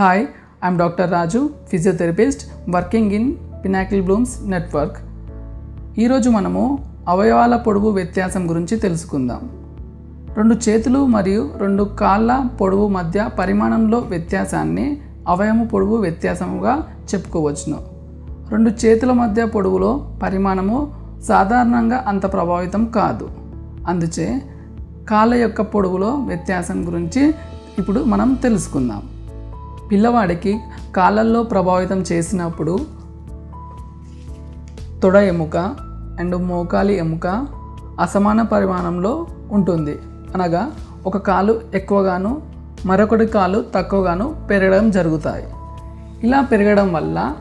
Hi, I'm Dr. Raju, physiotherapist working in Pinnacle Blooms Network ఈరోజు మనము అవయవాల పొడవు వ్యత్యాసం గురించి తెలుసుకుందాం. రెండు చేతులు మరియు రెండు కాళ్ళ పొడవు మధ్య పరిమాణంలో వ్యత్యాసాన్ని అవయము పొడవు వ్యత్యాసముగా చెప్పుకోవచ్చును. రెండు చేతుల మధ్య పొడవులో పరిమాణము సాధారణంగా అంత ప్రభావితం కాదు. అందుచే కాళ్ళ యొక్క పొడవులో వ్యత్యాసం గురించి ఇప్పుడు మనం తెలుసుకుందాం. పిల్లవాడికి కాళ్ళల్లో ప్రభావితం చేసినప్పుడు తొడ ఎముక అండ్ మోకాలి ఎముక అసమాన పరిమాణంలో ఉంటుంది. అనగా ఒక కాలు ఎక్కువగాను మరొకటి కాలు తక్కువగాను పెరగడం జరుగుతాయి. ఇలా పెరగడం వల్ల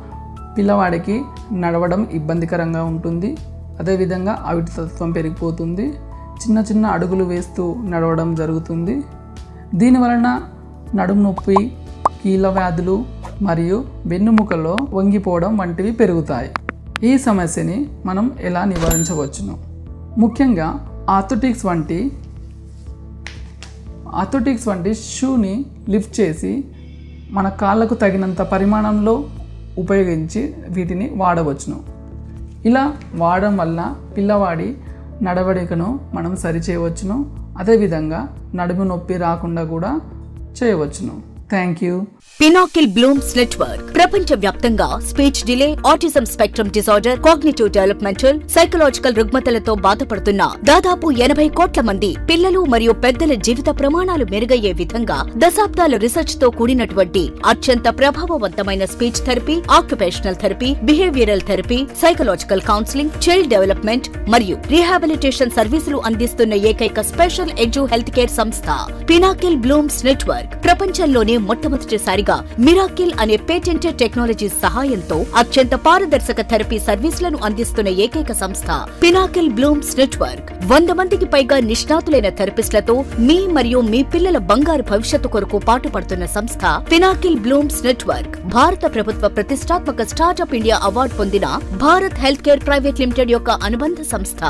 పిల్లవాడికి నడవడం ఇబ్బందికరంగా ఉంటుంది. అదేవిధంగా అవిటితత్వం పెరిగిపోతుంది. చిన్న చిన్న అడుగులు వేస్తూ నడవడం జరుగుతుంది. దీనివలన నడుము నొప్పి కీళ్ళ వ్యాధులు మరియు వెన్నుముకలో వంగిపోవడం వంటివి పెరుగుతాయి. ఈ సమస్యని మనం ఎలా నివారించవచ్చును? ముఖ్యంగా ఆథోటిక్స్ వంటి ఆథోటిక్స్ వంటి షూని లిఫ్ట్ చేసి మన కాళ్ళకు తగినంత పరిమాణంలో ఉపయోగించి వీటిని వాడవచ్చును. ఇలా వాడడం వల్ల పిల్లవాడి నడవడికను మనం సరిచేయవచ్చును. అదేవిధంగా నడుము నొప్పి రాకుండా కూడా చేయవచ్చును. Thank you Pinnacle Blooms Network ప్రపంచ వ్యాప్తంగా speech delay autism spectrum disorder cognitive developmental psychological రుగ్మతలతో బాధపడుతున్న దాదాపు ఎనభై కోట్ల మంది పిల్లలు మరియు పెద్దల జీవిత ప్రమాణాలు మెరుగయ్యే విధంగా దశాబ్దాల రీసెర్చ్తో కూడినటువంటి అత్యంత ప్రభావవంతమైన speech therapy occupational therapy behavioural therapy psychological counselling child development మరియు రీహాబిలిటేషన్ సర్వీసులు అందిస్తున్న ఏకైక స్పెషల్ ఎడ్యు హెల్త్ కేర్ సంస్థ పినాకిల్ బ్లూమ్స్ నెట్వర్క్ ప్రపంచంలోనే మొట్టమొదటిసారిగా మిరాకిల్ అనే పేటెంటెడ్ టెక్నాలజీ సహాయంతో అత్యంత పారదర్శక థెరపీ సర్వీసులను అందిస్తున్న ఏకైక సంస్థ పినాకిల్ బ్లూమ్స్ నెట్వర్క్. వంద మందికి పైగా నిష్ణాతులైన థెరపిస్టులతో మీ మరియు మీ పిల్లల బంగారు భవిష్యత్తు కొరకు పాటుపడుతున్న సంస్థ పినాకిల్ బ్లూమ్స్ నెట్వర్క్. భారత ప్రభుత్వ ప్రతిష్టాత్మక స్టార్టప్ ఇండియా అవార్డు పొందిన Bharat Health Care Private Limited యొక్క అనుబంధ సంస్థ.